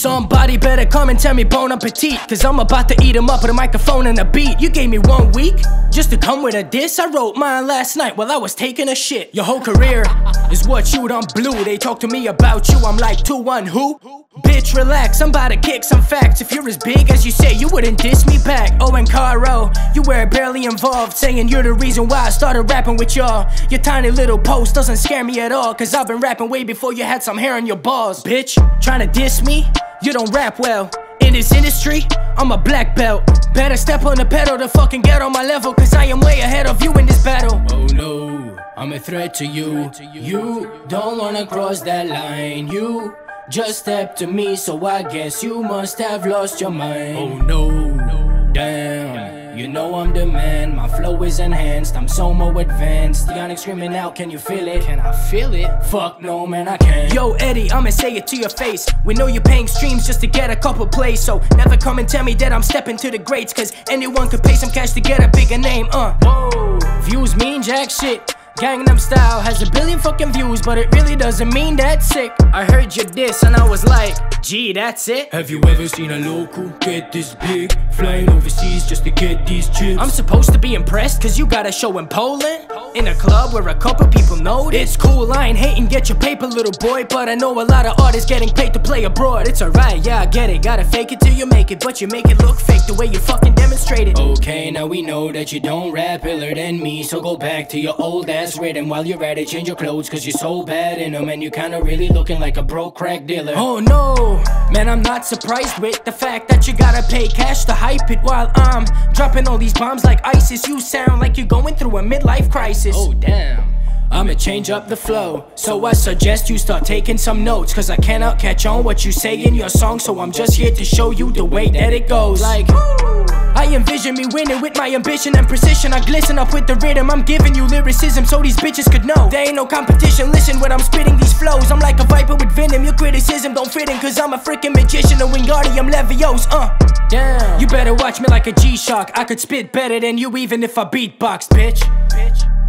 Somebody better come and tell me bon appetit. Cause I'm about to eat 'em up with a microphone and a beat. You gave me one week just to come with a diss. I wrote mine last night while I was taking a shit. Your whole career is what you done blew. They talk to me about you, I'm like 2 1 who? Bitch, relax, I'm about to kick some facts. If you're as big as you say, you wouldn't diss me back. Oh, and Caro, you were barely involved, saying you're the reason why I started rapping with y'all. Your tiny little post doesn't scare me at all, cause I've been rapping way before you had some hair on your balls. Bitch, trying to diss me? You don't rap well. In this industry, I'm a black belt. Better step on the pedal to fucking get on my level, cause I am way ahead of you in this battle. Oh no, I'm a threat to you. You don't wanna cross that line. You just stepped to me, so I guess you must have lost your mind. Oh no, damn. You know I'm the man, my flow is enhanced, I'm so more advanced. Yannick screaming out, can you feel it? Can I feel it? Fuck no, man, I can't. Yo, Eddie, I'ma say it to your face. We know you're paying streams just to get a couple plays, so never come and tell me that I'm stepping to the greats, cause anyone could pay some cash to get a bigger name, uh. Whoa, views mean jack shit. Gangnam Style has a billion fucking views, but it really doesn't mean that sick. I heard your diss and I was like, gee, that's it. Have you ever seen a local get this big? Flying overseas just to get these chips. I'm supposed to be impressed cause you got a show in Poland? In a club where a couple people know it. It's cool, I ain't hating, get your paper, little boy. But I know a lot of artists getting paid to play abroad. It's alright, yeah, I get it. Gotta fake it till you make it, but you make it look fake the way you fucking demonstrate it. Okay, now we know that you don't rap iller than me. So go back to your old ass rhythm while you're at it. Change your clothes cause you're so bad in them. And you kinda really looking like a broke crack dealer. Oh no, man, I'm not surprised with the fact that you gotta pay cash to hype it while I'm dropping all these bombs like ISIS. You sound like you're going through a midlife crisis. Oh damn. I'ma change up the flow. So I suggest you start taking some notes. Cause I cannot catch on what you say in your song. So I'm just here to show you the way that it goes. Like, I envision me winning with my ambition and precision. I glisten up with the rhythm. I'm giving you lyricism so these bitches could know. There ain't no competition. Listen when I'm spitting these flows. I'm like a viper with venom. Your criticism don't fit in. Cause I'm a freaking magician. A Wingardium Leviosa. Uh. Damn. You better watch me like a G-Shock. I could spit better than you even if I beatbox, bitch. Bitch.